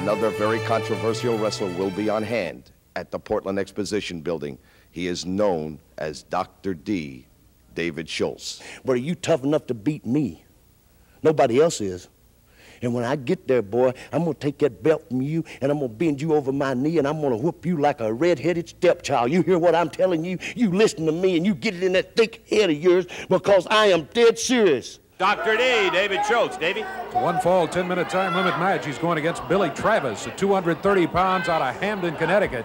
Another very controversial wrestler will be on hand at the Portland Exposition Building. He is known as Dr. D, David Schultz. But are you tough enough to beat me? Nobody else is. And when I get there, boy, I'm going to take that belt from you and I'm going to bend you over my knee and I'm going to whoop you like a red-headed stepchild. You hear what I'm telling you? You listen to me and you get it in that thick head of yours because I am dead serious. Dr. D, David Schultz. Davey? It's a one fall, 10 minute time limit match. He's going against Billy Travis at 230 pounds out of Hamden, Connecticut.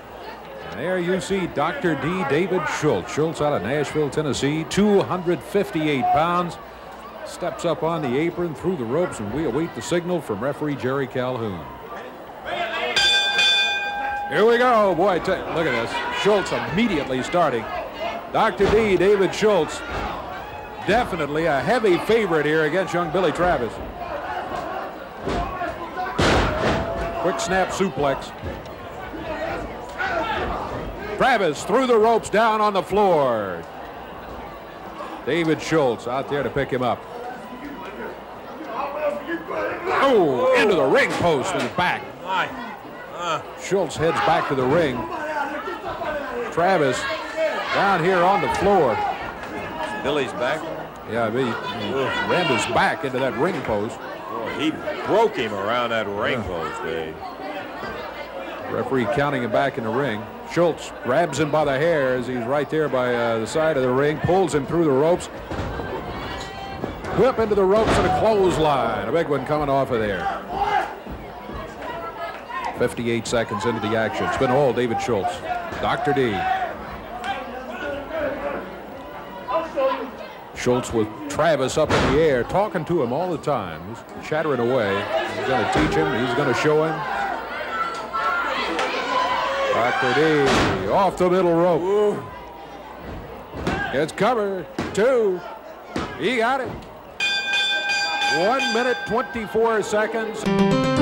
And there you see Dr. D. David Schultz. Schultz out of Nashville, Tennessee, 258 pounds. Steps up on the apron through the ropes, and we await the signal from referee Jerry Calhoun. Here we go. Boy, look at this. Schultz immediately starting. Dr. D. David Schultz definitely a heavy favorite here against young Billy Travis. Quick snap suplex. Travis through the ropes down on the floor. David Schultz out there to pick him up. Oh, into the ring post and back. Uh. Schultz heads back to the ring. Travis down here on the floor. Billy's back. Yeah, he, he rammed his back into that ring post. Boy, he broke him around that ring yeah. post, Dave. Referee counting him back in the ring. Schultz grabs him by the hair as he's right there by uh, the side of the ring, pulls him through the ropes. Whip into the ropes and a clothesline. A big one coming off of there. 58 seconds into the action. It's been all David Schultz. Dr. D. Schultz with Travis up in the air, talking to him all the time. He's chattering away. He's going to teach him. He's going to show him. Dr. D off the middle rope. Ooh. It's cover. Two. He got it. One minute, 24 seconds.